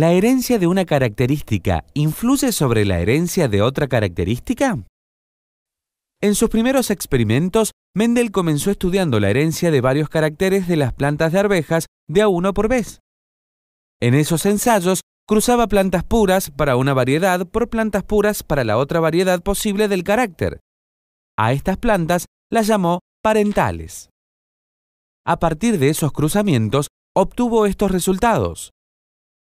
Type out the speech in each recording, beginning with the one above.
¿La herencia de una característica influye sobre la herencia de otra característica? En sus primeros experimentos, Mendel comenzó estudiando la herencia de varios caracteres de las plantas de arvejas de a uno por vez. En esos ensayos, cruzaba plantas puras para una variedad por plantas puras para la otra variedad posible del carácter. A estas plantas las llamó parentales. A partir de esos cruzamientos, obtuvo estos resultados.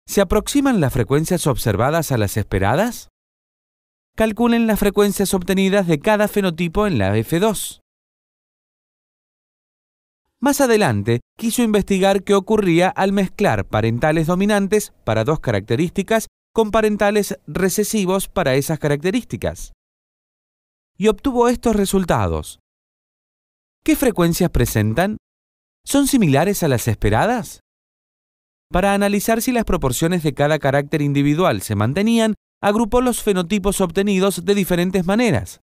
¿Se aproximan las frecuencias observadas a las esperadas? Calculen las frecuencias obtenidas de cada fenotipo en la F2. Más adelante, quiso investigar qué ocurría al mezclar parentales dominantes para dos características con parentales recesivos para esas características. Y obtuvo estos resultados. ¿Qué frecuencias presentan? ¿Son similares a las esperadas? Para analizar si las proporciones de cada carácter individual se mantenían, agrupó los fenotipos obtenidos de diferentes maneras.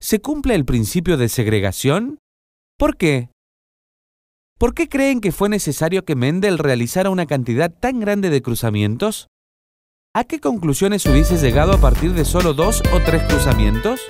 ¿Se cumple el principio de segregación? ¿Por qué? ¿Por qué creen que fue necesario que Mendel realizara una cantidad tan grande de cruzamientos? ¿A qué conclusiones hubiese llegado a partir de solo dos o tres cruzamientos?